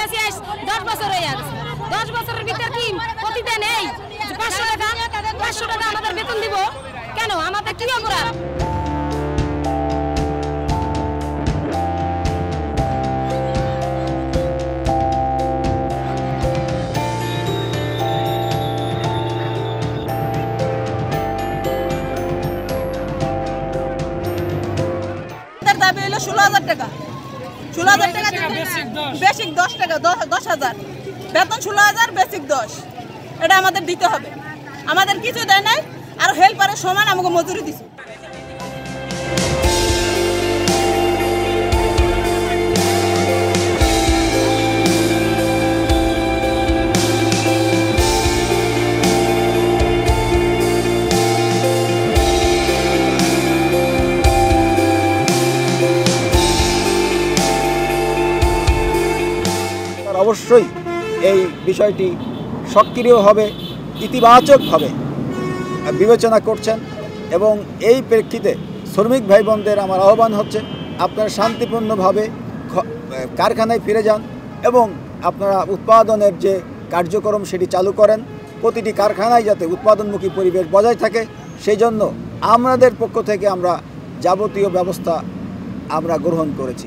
দশ বছর হয়ে গেছে দশ বছরের ভিতরে কি প্রতিটা নেই? যে পাঁচশো টাকা পাঁচশো টাকা আমাদের বেতন দিব? কেন? আমাদের কি অপরাধ? দাবি হলো ষোলো হাজার টাকা। ষোলো হাজার টাকা বেসিক দশ। টাকা দশ- হাজার। বেতন ষোলো হাজার বেসিক দশ। এটা আমাদের দিতে হবে। আমাদের কিছু দেয় নাই আর হেল্পারের সমান আমাকে মজুরি দিছে। অবশ্যই এই বিষয়টি সক্রিয়ভাবে ইতিবাচকভাবে বিবেচনা করছেন এবং এই প্রেক্ষিতে শ্রমিক ভাই বোনদের আমার আহ্বান হচ্ছে আপনারা শান্তিপূর্ণভাবে কারখানায় ফিরে যান এবং আপনারা উৎপাদনের যে কার্যক্রম সেটি চালু করেন। প্রতিটি কারখানায় যাতে উৎপাদনমুখী পরিবেশ বজায় থাকে সেই জন্য আমাদের পক্ষ থেকে আমরা যাবতীয় ব্যবস্থা আমরা গ্রহণ করেছি।